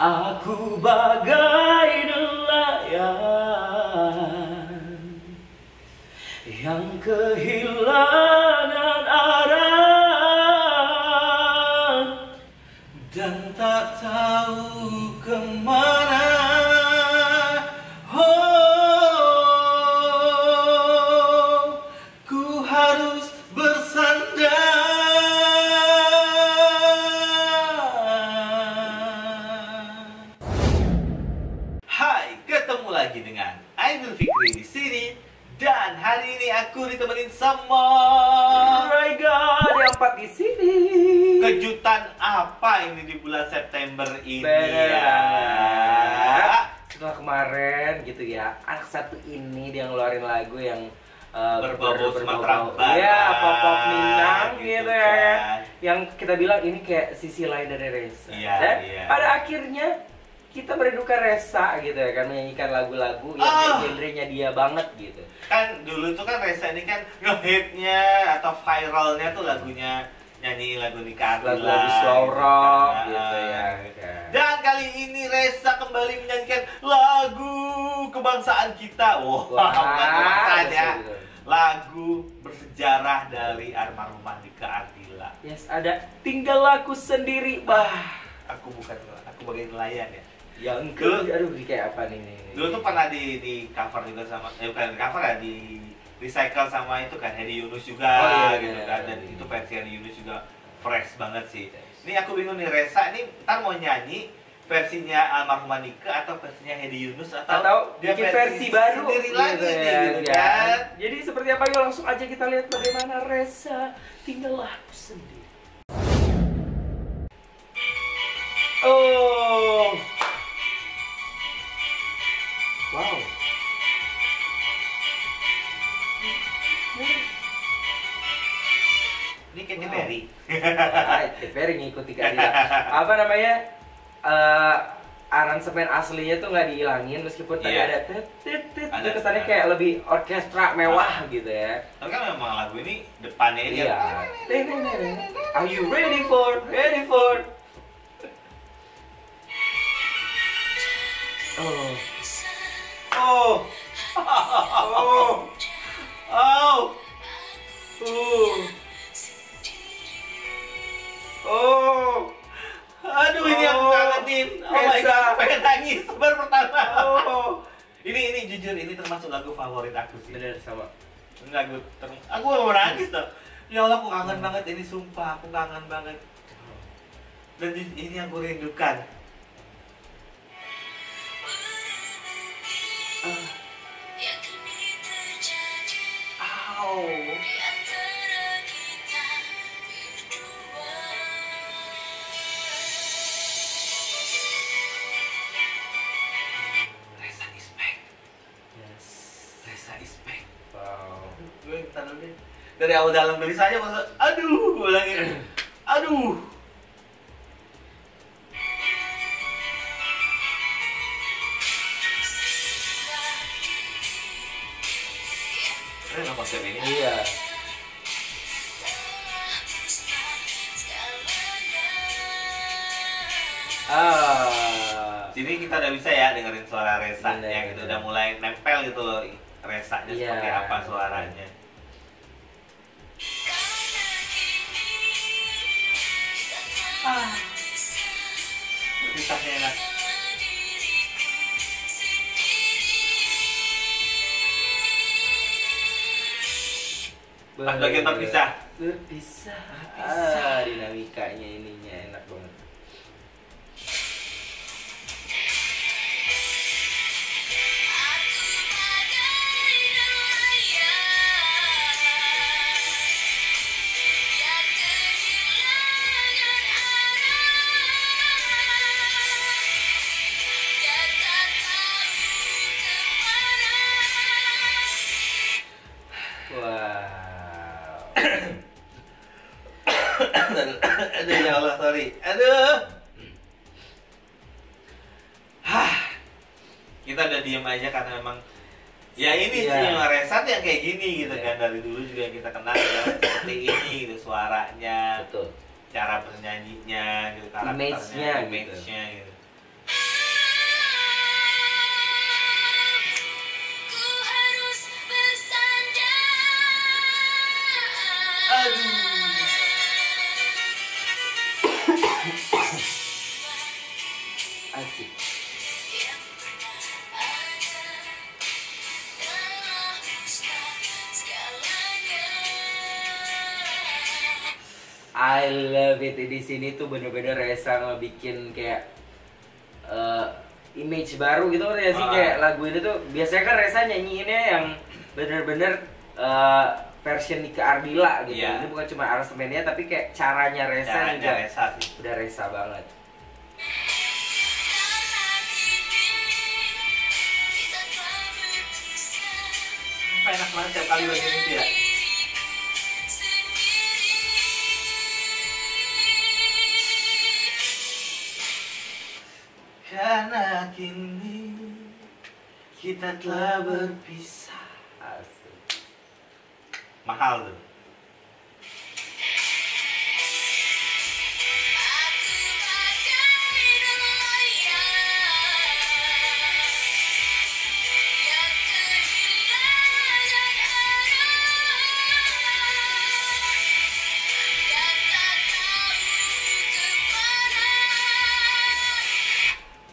Aku bagai nelayan Yang kehilangan arah Dan tak tahu ke mana. Oh, ku harus gitu ya, anak satu ini dia ngeluarin lagu yang uh, Berbau-bau ber- Sumatera berbau- Barat, Iya, pop-pop Minang gitu gitu, ya. kan. Yang kita bilang ini kayak sisi lain dari Reza. Iya, Dan iya. pada akhirnya kita merindukan Reza gitu ya kan menyanyikan lagu-lagu yang Ah. kayak genrenya dia banget gitu. Kan dulu tuh kan Reza ini kan ngehitnya atau viralnya tuh lagunya nyanyi lagu nikah Lagu-lagu slow rock kan. gitu ya. Dan kali ini Reza kembali menyanyikan lagu kebangsaan kita. Wah, Wah, bukan kebangsaan ya. betul, betul. Lagu bersejarah dari almarhum Andika Ardila. Yes, ada tinggal aku sendiri. Bah, Aku bukan aku bagian nelayan ya. yang ke Dulu- aduh kayak apa nih nih. nih. Dulu tuh pernah di di cover juga sama eh bukan di cover ya di recycle sama itu kan Hedi Yunus juga Oh, iya, gitu iya, kan iya. dan itu versi Hedi Yunus juga fresh banget sih. Ini aku bingung nih Reza ini ntar mau nyanyi versinya almarhum Andika atau versinya Hedi Yunus atau, atau bikin versi, baru sendiri lagi nih ya, gitu ya. kan. Jadi seperti apa yuk langsung aja kita lihat bagaimana Reza tinggal aku sendiri. Oh. Wow. Ini Katy. Perry. Right, very ngikuti kan dia. Apa namanya? Eh aransemen aslinya tuh nggak dihilangin meskipun tadi Iya. ada Ada, itu kesannya kayak lebih orkestra mewah gitu ya. Tapi kan memang lagu ini depannya ini Iya. Are you ready for? Ready for? Oh. Oh. Oh. Oh. Uh. Oh. Nangis baru pertama. Oh. Ini ini jujur ini termasuk lagu favorit aku sih. Bener sama. Lagu ter aku mau nangis tuh. Ya Allah aku kangen banget ini sumpah aku kangen banget. Dan ini yang aku rindukan. Dari awal dalam tulisannya masa aduh gue ulangin aduh keren konsep ini Iya. Ah. jadi kita udah bisa ya dengerin suara Reza Bener, yang itu bener. udah mulai nempel gitu loh Rezanya Iya. seperti apa suaranya ah enak Pas bagian terpisah Berpisah. Berpisah. Ah, dinamikanya ininya enak banget. Sorry Aduh Hah Kita udah diem aja karena memang Ya ini Iya. sih tuh yang kayak gini gitu Iya. kan Dari dulu juga yang kita kenal ya, Seperti ini gitu suaranya Betul. Cara bernyanyinya gitu karakternya Image-nya gitu. Image-nya gitu Asik. I love it di sini tuh bener-bener Reza ngebikin kayak eh, image baru gitu kan ya sih Ah. kayak lagu ini tuh biasanya kan Reza nyanyiinnya yang bener-bener eh, version Nika Ardila gitu. Iya. Ini bukan cuma aransemennya tapi kayak caranya Reza Caranya juga Reza sih. udah Reza banget. Apa enak banget tiap kali bagian itu ya. Karena kini kita telah berpisah. Mahal tuh.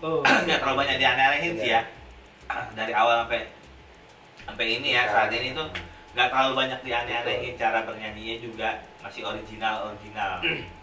Oh. nggak terlalu banyak dianeh-anehin sih ya. Dari awal sampai sampai ini ya saat ini tuh nggak terlalu banyak dianeh-anehin cara bernyanyinya juga. Masih original original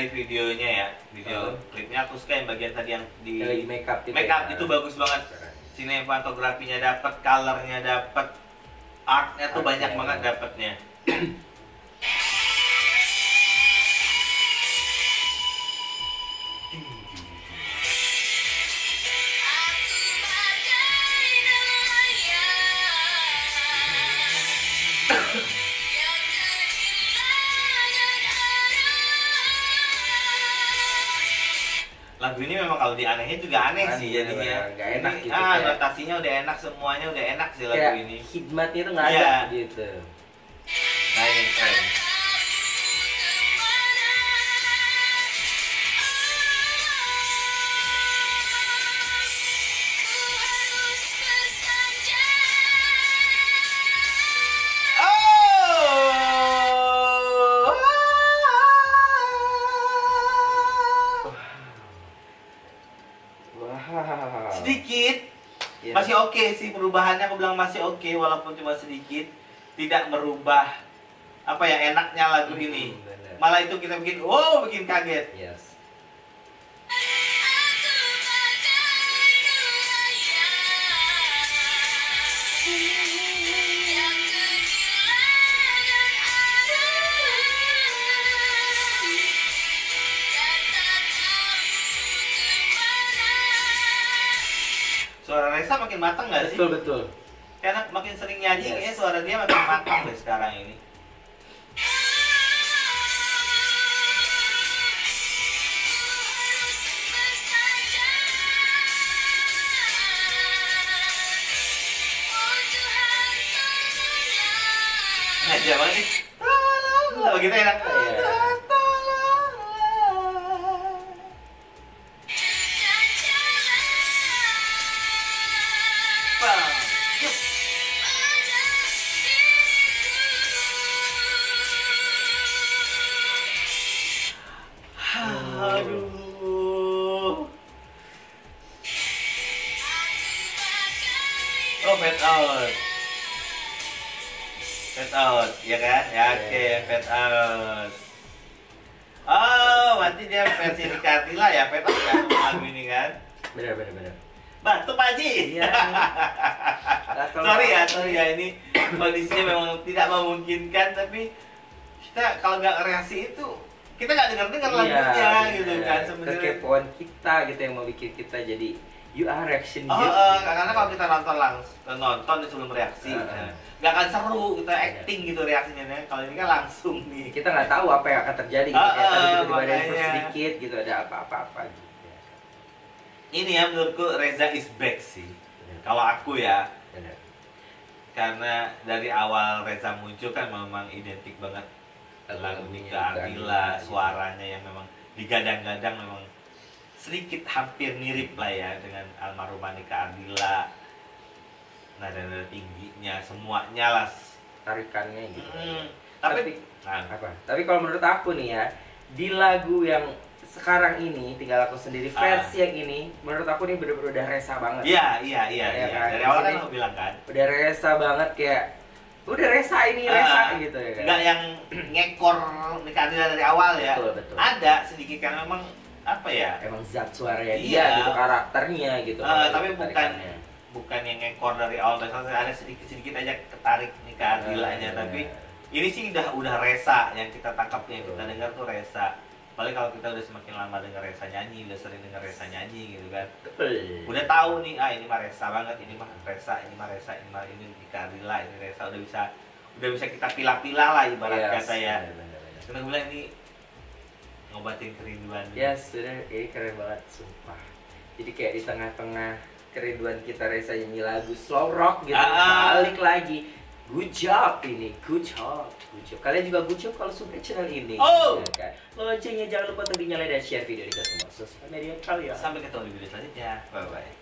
dari dari videonya ya video Oh. klipnya aku suka yang bagian tadi yang di Yang lagi make up gitu make up ya. itu bagus banget sinematografinya dapat colornya dapat artnya tuh banyak banget dapatnya lagu ini memang kalau dianehin juga aneh sih Aneh, jadinya. nggak enak Ini, gitu, ah kayak- notasinya udah enak semuanya udah enak sih lagu Kayak ini. hikmatnya tuh nggak ada Iya. gitu. nah ini keren Oke sih perubahannya aku bilang masih oke walaupun cuma sedikit tidak merubah apa ya enaknya lagu Hmm, ini bener. malah itu kita bikin wow bikin kaget Yes. Suara Reza makin matang nggak sih Betul betul. karena makin sering nyanyi Yes. kayaknya suara dia makin matang deh sekarang ini Nah, nih. Tolonglah, begitu enak. Iya. Oh, fade out. Fade out, ya kan? Ya, oke, Iya. fade out. Oh, berarti dia versi Nikatila ya, fade out kan lagu ini kan? Bener bener bener. Bantu Pak Haji. Iya. Sorry ya, sorry ya ini kondisinya memang tidak memungkinkan tapi kita kalau nggak reaksi itu kita nggak dengar dengar Iya, lagunya gitu bener. kan sebenarnya kekepoan kita gitu yang mau bikin kita jadi you are reaction Oh, gitu. eh, karena kalau kita nonton langsung nonton sebelum reaksi, nah, nggak akan seru kita acting gitu reaksinya. Nah, Kalau ini kan langsung nih. kita nggak tahu apa yang akan terjadi gitu kayak tadi ah, tiba-tiba ada yang sedikit gitu ada apa-apa gitu Ini ya menurutku Reza is back sih. Kalau aku ya, Bener. karena dari awal Reza muncul kan memang identik banget lagu Nika Ardila, suaranya yang memang digadang-gadang memang sedikit hampir mirip lah ya dengan almarhumah Nika Ardila. Nada-nada tingginya, semuanya lah. tarikannya gitu. Hmm, tapi tapi, nah, apa? Tapi kalau menurut aku nih ya di lagu yang sekarang ini tinggal aku sendiri versi yang ini menurut aku nih bener-bener udah resa banget. Iya, iya, iya, Ya kan? Dari awal kan aku bilang kan, udah resa banget kayak udah resa ini resa Ah, gitu ya. Kan nggak yang ngekor Nika Ardila dari awal ya. betul betul. Ada sedikit kan memang apa ya? emang zat suaranya dia Iya. gitu karakternya gitu Ah, tapi bukan bukan yang ngekor dari awal ada sedikit-sedikit aja ketarik Nika Ardilanya, Ah, tapi iya. ini sih udah udah resa yang kita tangkapnya, yang kita dengar tuh resa. Paling kalau kita udah semakin lama dengar Resa nyanyi, udah sering dengar Resa nyanyi gitu kan. Udah tahu nih, ah ini mah Resa banget, ini mah Resa, ini mah Resa, ini mah ini Nika Ardila, ini Resa udah bisa udah bisa kita pilah-pilah lah ibarat Yes, kata ya. Karena gue bilang ini ngobatin kerinduan. Yes, sudah ini keren banget sumpah. Jadi kayak di tengah-tengah kerinduan kita Reza nyanyi lagu slow rock gitu, Ah. balik lagi. Good job ini, good job, good job. Kalian juga good job kalau suka channel ini. Oh. Ya kan? Loncengnya jangan lupa untuk dinyalain dan share video ini ke semua sosial media kalian. Sampai ketemu di video selanjutnya. Bye bye.